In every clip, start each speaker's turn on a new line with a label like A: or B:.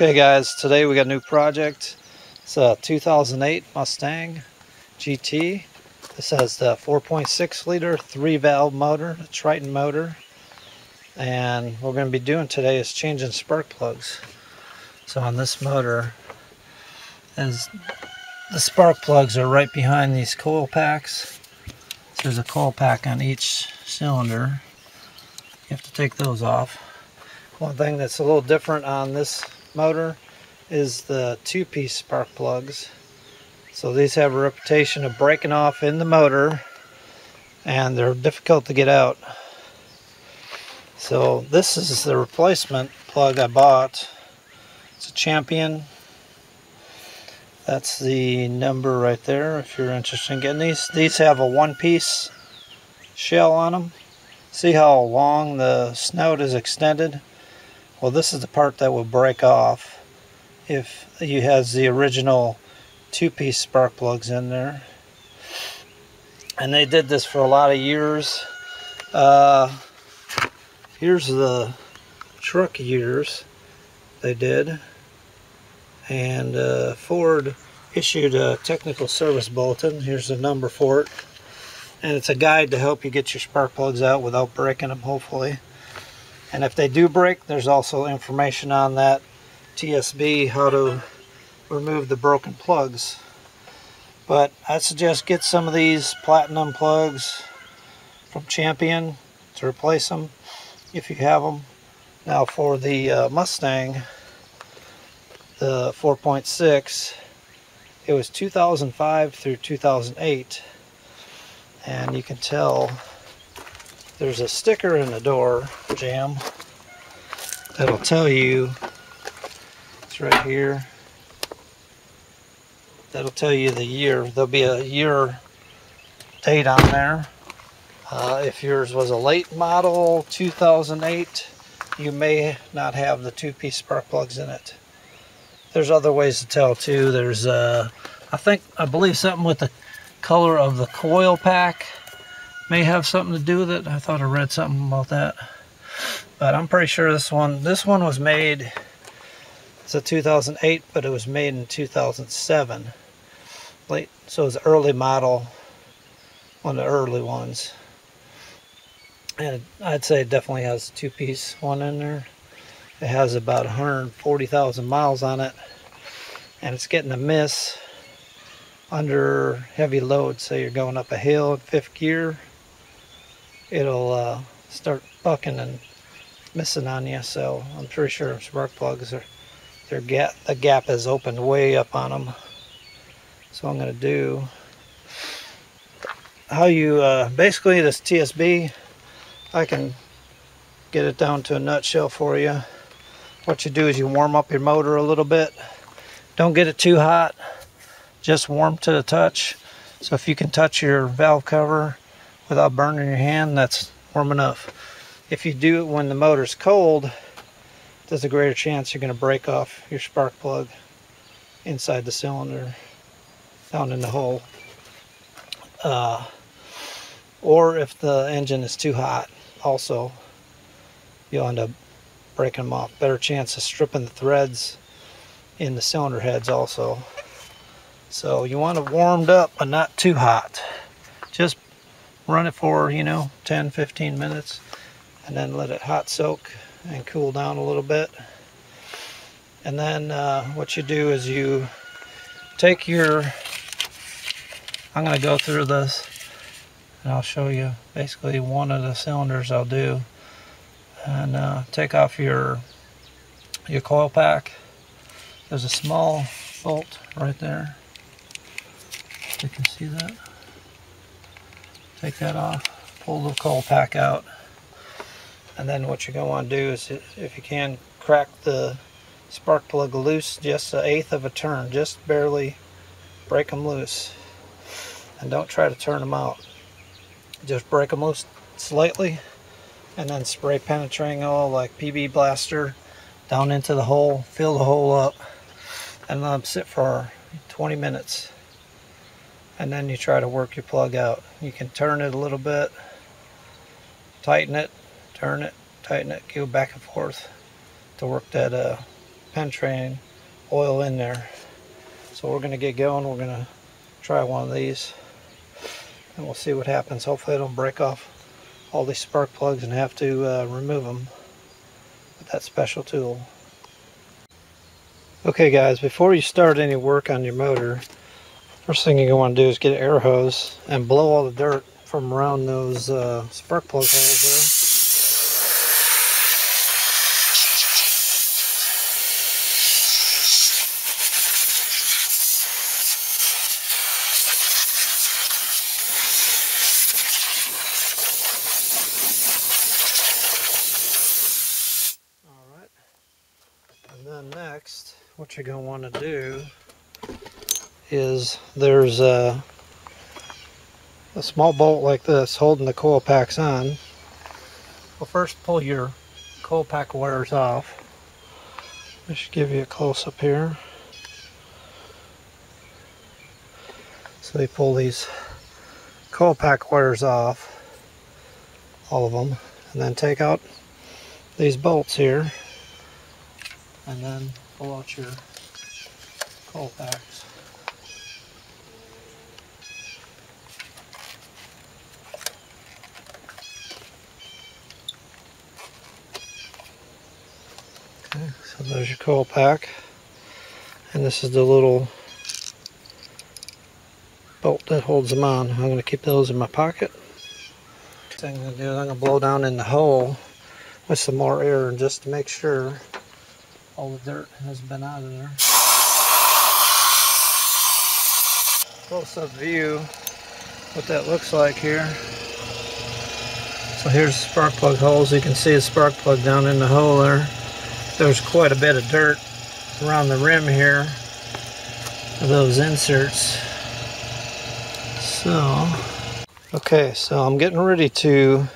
A: Okay guys, today we got a new project. It's a 2008 Mustang GT. This has the 4.6 liter three valve motor, a Triton motor. And what we're going to be doing today is changing spark plugs. So on this motor, is the spark plugs are right behind these coil packs. So there's a coil pack on each cylinder. You have to take those off. One thing that's a little different on this motor is the two-piece spark plugs. So these have a reputation of breaking off in the motor and they're difficult to get out. So this is the replacement plug I bought. It's a Champion. That's the number right there if you're interested in getting these. These have a one-piece shell on them. See how long the snout is extended? Well, this is the part that will break off if you has the original two-piece spark plugs in there. And they did this for a lot of years. Uh, here's the truck years they did. And uh, Ford issued a technical service bulletin. Here's the number for it. And it's a guide to help you get your spark plugs out without breaking them, hopefully. And if they do break, there's also information on that TSB how to remove the broken plugs. But I suggest get some of these platinum plugs from Champion to replace them if you have them. Now for the uh, Mustang, the 4.6, it was 2005 through 2008. And you can tell there's a sticker in the door jamb that'll tell you it's right here that'll tell you the year there'll be a year date on there. Uh, if yours was a late model 2008 you may not have the two-piece spark plugs in it. There's other ways to tell too. There's uh, I think I believe something with the color of the coil pack may have something to do with it. I thought I read something about that. But I'm pretty sure this one, this one was made, it's a 2008, but it was made in 2007. Late, so it's early model, one of the early ones. And I'd say it definitely has a two-piece one in there. It has about 140,000 miles on it. And it's getting a miss under heavy load. So you're going up a hill in fifth gear it'll uh, start bucking and missing on you. So I'm pretty sure spark plugs are their gap the gap is opened way up on them. So I'm going to do how you uh, basically this TSB I can get it down to a nutshell for you. What you do is you warm up your motor a little bit. Don't get it too hot. Just warm to the touch. So if you can touch your valve cover without burning your hand, that's warm enough. If you do it when the motor's cold, there's a greater chance you're going to break off your spark plug inside the cylinder down in the hole. Uh, or if the engine is too hot, also, you'll end up breaking them off. Better chance of stripping the threads in the cylinder heads also. So you want it warmed up, but not too hot. Just run it for, you know, 10, 15 minutes and then let it hot soak and cool down a little bit. And then uh, what you do is you take your, I'm going to go through this and I'll show you basically one of the cylinders I'll do. And uh, take off your, your coil pack. There's a small bolt right there. You can see that. Take that off, pull the coil pack out, and then what you're going to want to do is, if you can, crack the spark plug loose just an eighth of a turn, just barely break them loose. And don't try to turn them out. Just break them loose slightly, and then spray penetrating oil like PB Blaster down into the hole, fill the hole up, and let them sit for 20 minutes and then you try to work your plug out. You can turn it a little bit, tighten it, turn it, tighten it, go back and forth to work that uh, penetrating oil in there. So we're going to get going. We're going to try one of these and we'll see what happens. Hopefully I don't break off all these spark plugs and have to uh, remove them with that special tool. Okay guys, before you start any work on your motor, first thing you're want to do is get an air hose and blow all the dirt from around those uh, spark plug holes there. All right. And then next, what you're going to want to do is there's a, a small bolt like this holding the coil packs on. Well, first pull your coil pack wires off. I should give you a close up here. So you pull these coil pack wires off, all of them, and then take out these bolts here and then pull out your coil packs. There's your coil pack. And this is the little bolt that holds them on. I'm going to keep those in my pocket. Thing I'm going to do is I'm going to blow down in the hole with some more air just to make sure all the dirt has been out of there. Close-up view, what that looks like here. So here's the spark plug holes. You can see a spark plug down in the hole there. There's quite a bit of dirt around the rim here of those inserts. So, okay, so I'm getting ready to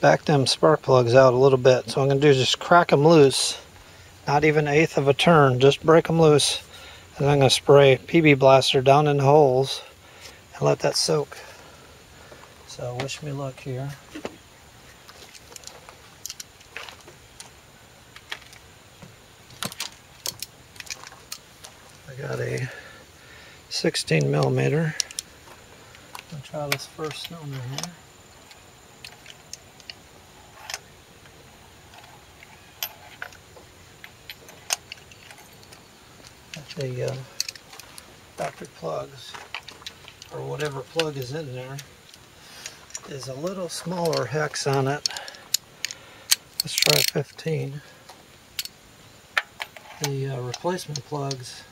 A: back them spark plugs out a little bit. So I'm going to do is just crack them loose not even eighth of a turn, just break them loose. And I'm going to spray PB Blaster down in the holes and let that soak. So wish me luck here. I got a 16 millimeter. I'll try this first cylinder here. the uh, factory plugs or whatever plug is in there is a little smaller hex on it. Let's try 15. The uh, replacement plugs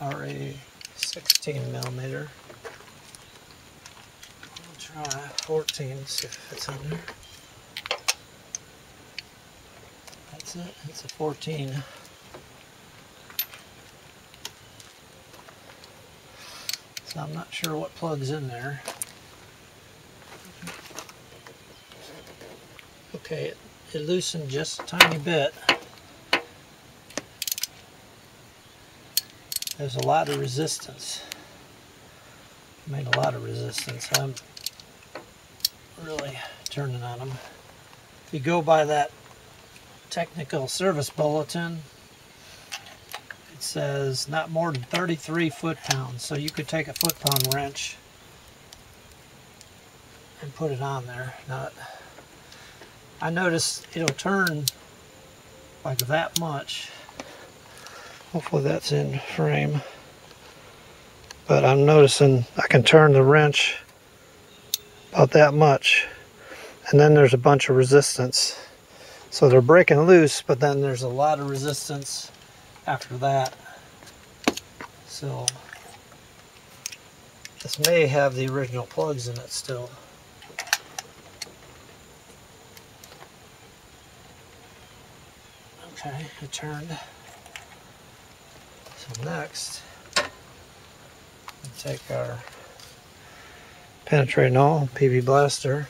A: are a 16 millimeter. I'll try 14, see if it's in there. That's it, it's a 14. So I'm not sure what plugs in there. Okay, it, it loosened just a tiny bit. There's a lot of resistance. I Made a lot of resistance. I'm really turning on them. If you go by that technical service bulletin, it says not more than 33 foot-pounds. So you could take a foot-pound wrench and put it on there. Now, I notice it'll turn like that much. Hopefully that's in frame. But I'm noticing I can turn the wrench about that much. And then there's a bunch of resistance. So they're breaking loose, but then there's a lot of resistance after that. So this may have the original plugs in it still. Okay, it turned. So next, take our penetrating all PB blaster,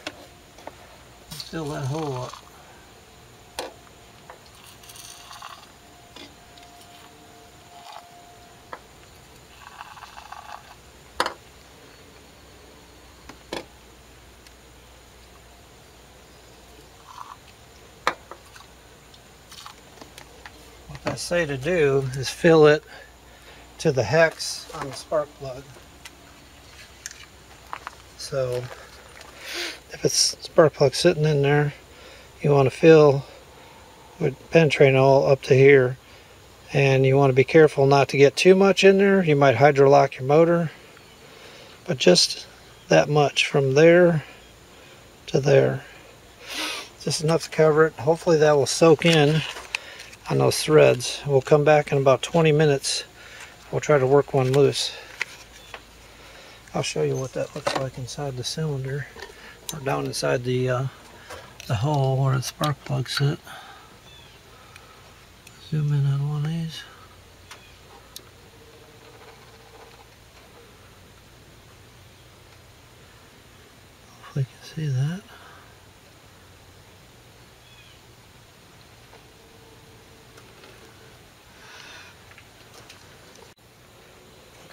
A: fill that hole up. What I say to do is fill it to the hex on the spark plug. So if it's spark plug sitting in there, you want to fill with penetrating all up to here. And you want to be careful not to get too much in there. You might hydrolock your motor. But just that much from there to there. Just enough to cover it. Hopefully that will soak in on those threads. We'll come back in about 20 minutes. We'll try to work one loose. I'll show you what that looks like inside the cylinder or down inside the uh, the hole where the spark plug sit. Zoom in on one of these. Hopefully you can see that.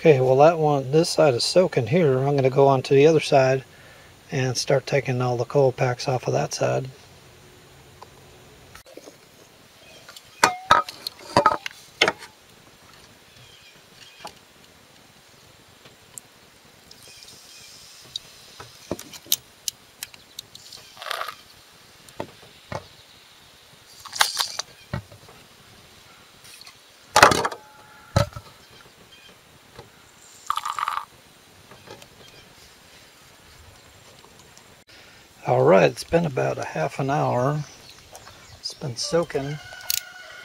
A: Okay, well that one, this side is soaking here. I'm going to go on to the other side and start taking all the coil packs off of that side. All right, it's been about a half an hour. It's been soaking.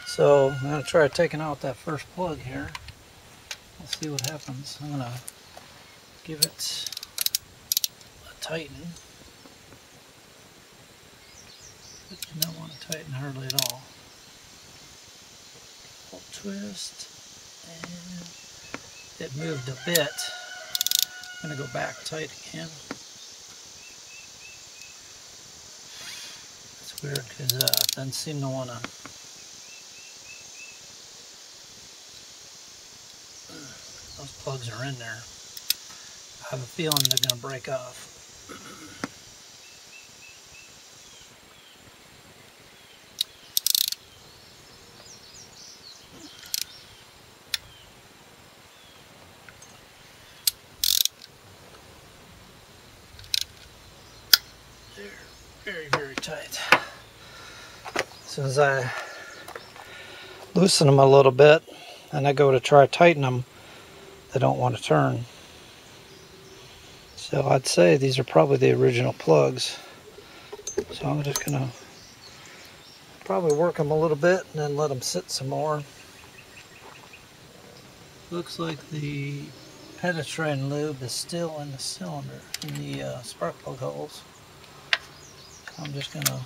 A: So I'm gonna try taking out that first plug here. Let's see what happens. I'm gonna give it a tighten. But you don't want to tighten hardly at all. Pull twist and it moved a bit. I'm gonna go back tight again. Weird because uh, it doesn't seem to want to those plugs are in there. I have a feeling they're going to break off. They're very, very tight As soon as I loosen them a little bit and I go to try tighten them, they don't want to turn. So I'd say these are probably the original plugs. So I'm just going to probably work them a little bit and then let them sit some more. Looks like the penetrating lube is still in the cylinder, in the uh, spark plug holes. I'm just going to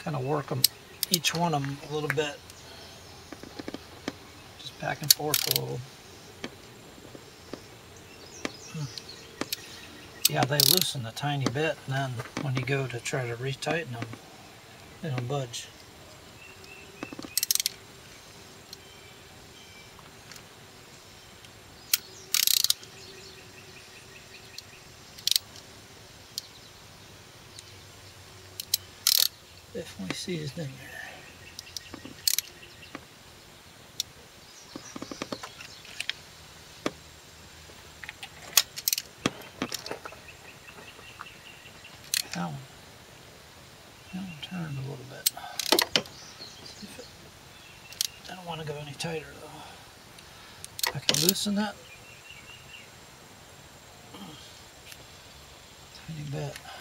A: kind of work them, each one of them a little bit. Just back and forth a little. Hmm. Yeah, they loosen a tiny bit, and then when you go to try to retighten them, they don't budge. Definitely seized in there. That one, that one turned a little bit. See it, I don't want to go any tighter though. I can loosen that. Tiny bit.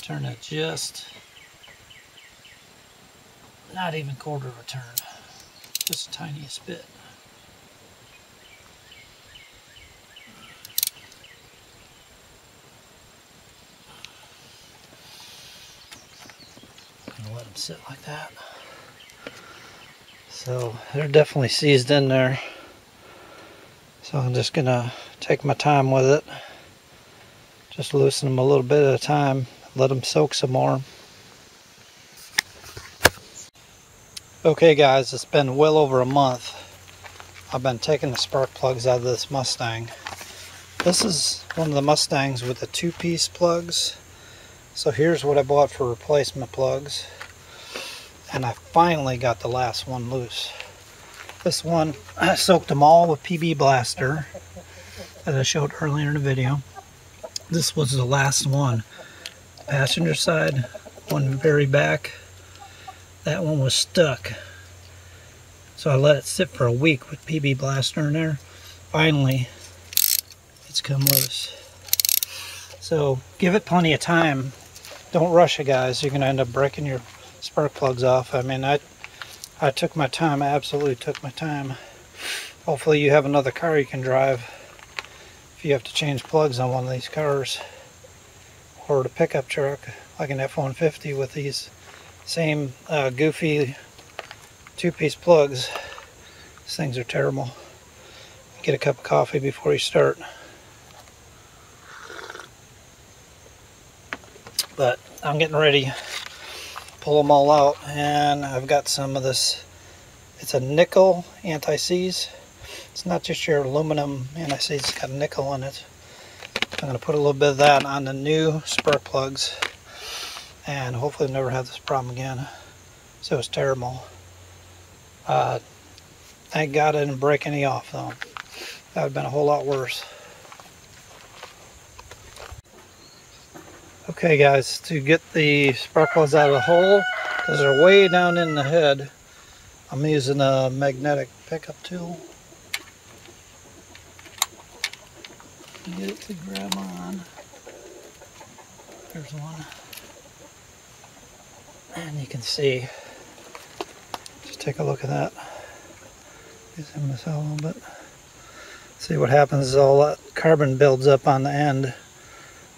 A: Turn it just not even quarter of a turn, just the tiniest bit. gonna let them sit like that. So they're definitely seized in there. So I'm just gonna take my time with it. Just loosen them a little bit at a time let them soak some more. Okay guys, it's been well over a month. I've been taking the spark plugs out of this Mustang This is one of the Mustangs with the two-piece plugs. So here's what I bought for replacement plugs. And I finally got the last one loose. This one, I soaked them all with PB Blaster, as I showed earlier in the video. This was the last one. Passenger side, one very back. That one was stuck. So I let it sit for a week with PB Blaster in there. Finally, it's come loose. So give it plenty of time. Don't rush it, guys. You're going to end up breaking your spark plugs off. I mean, I, I took my time. I absolutely took my time. Hopefully you have another car you can drive if you have to change plugs on one of these cars or the pickup truck like an F-150 with these same uh, goofy two-piece plugs. These things are terrible. Get a cup of coffee before you start. But I'm getting ready pull them all out and I've got some of this it's a nickel anti-seize it's not just your aluminum anti-seize it's got nickel in it I'm going to put a little bit of that on the new spark plugs and hopefully never have this problem again. So it's terrible. Uh, thank God I didn't break any off though. That would have been a whole lot worse. Okay guys, to get the spark plugs out of the hole, because they're way down in the head, I'm using a magnetic pickup tool. Get it to grab on. There's one. And you can see, just take a look at that. Zoom this out a little bit. See what happens is all that carbon builds up on the end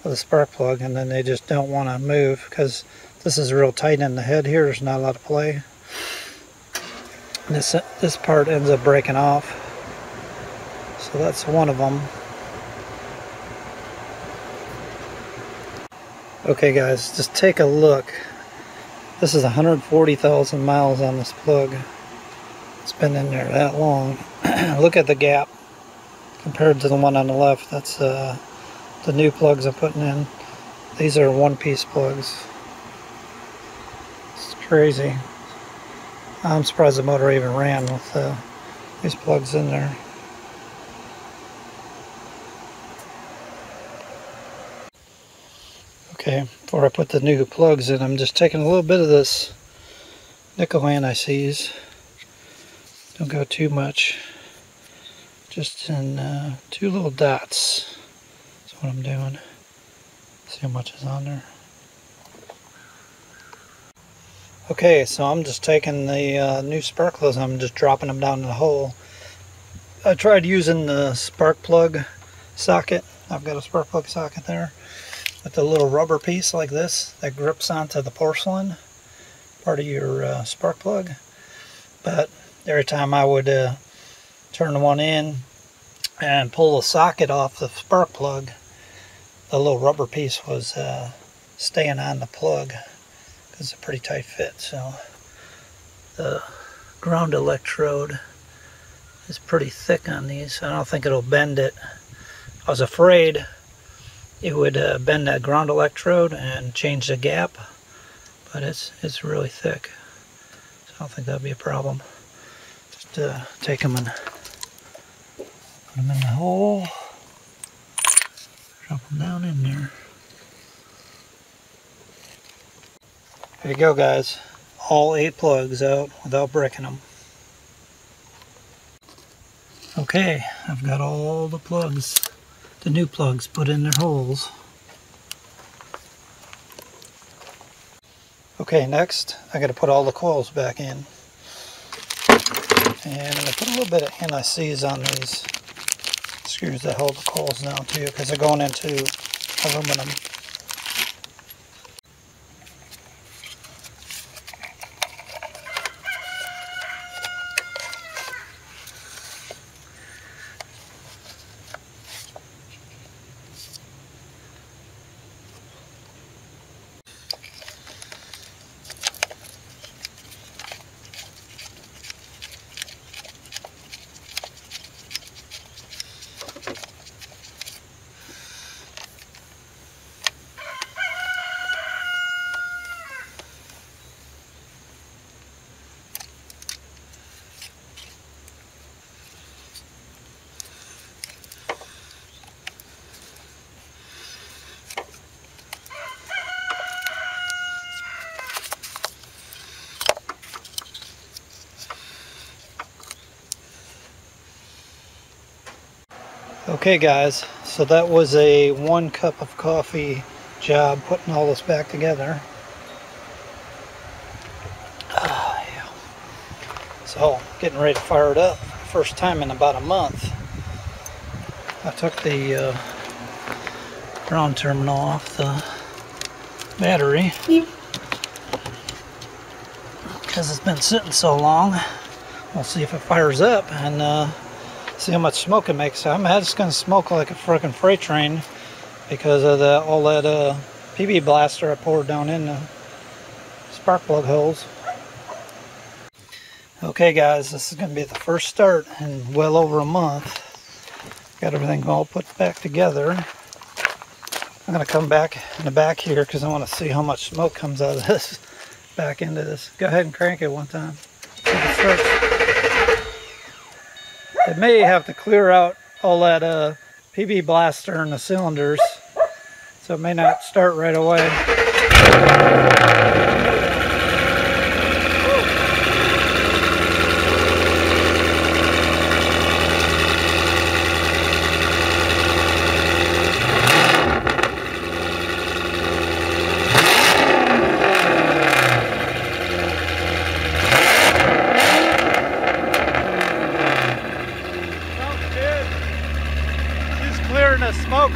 A: of the spark plug and then they just don't want to move because this is real tight in the head here. There's not a lot of play. this, this part ends up breaking off. So that's one of them. Okay guys, just take a look. This is 140,000 miles on this plug. It's been in there that long. look at the gap compared to the one on the left. That's uh, the new plugs I'm putting in. These are one-piece plugs. It's crazy. I'm surprised the motor even ran with uh, these plugs in there. Okay, before I put the new plugs in, I'm just taking a little bit of this nickel anti-seize. Don't go too much. Just in uh, two little dots That's what I'm doing. See how much is on there. Okay, so I'm just taking the uh, new spark plugs I'm just dropping them down in the hole. I tried using the spark plug socket. I've got a spark plug socket there with a little rubber piece like this that grips onto the porcelain part of your uh, spark plug. But every time I would uh, turn one in and pull the socket off the spark plug, the little rubber piece was uh, staying on the plug because it's a pretty tight fit. So the ground electrode is pretty thick on these. I don't think it'll bend it. I was afraid it would uh, bend that ground electrode and change the gap, but it's it's really thick. So I don't think that'd be a problem. Just uh, take them and put them in the hole. Drop them down in there. There you go guys. All eight plugs out without breaking them. Okay, I've got all the plugs, the new plugs put in their holes. Okay, next I got to put all the coils back in. And I'm going to put a little bit of anti-seize on these screws that hold the coils down too because they're going into aluminum. Okay guys, so that was a one cup of coffee job putting all this back together. Ah, yeah. So, getting ready to fire it up. First time in about a month. I took the uh, ground terminal off the battery because it's been sitting so long. We'll see if it fires up and uh, see how much smoke it makes. I'm just gonna smoke like a freaking freight train because of the all that uh, PB blaster I poured down in the spark plug holes. Okay guys, this is gonna be the first start in well over a month. Got everything all put back together. I'm gonna come back in the back here because I want to see how much smoke comes out of this back into this. Go ahead and crank it one time. It may have to clear out all that uh, PB blaster in the cylinders, so it may not start right away.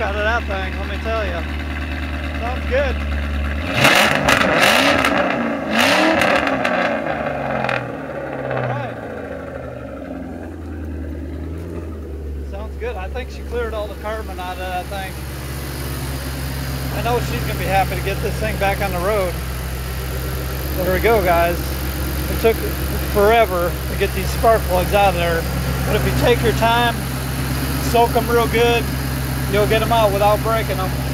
A: Out of that thing, let me tell you. Sounds good. Sounds good. I think she cleared all the carbon out of that thing. I know she's going to be happy to get this thing back on the road. There we go, guys. It took forever to get these spark plugs out of there. But if you take your time, soak them real good, you'll get them out without breaking them.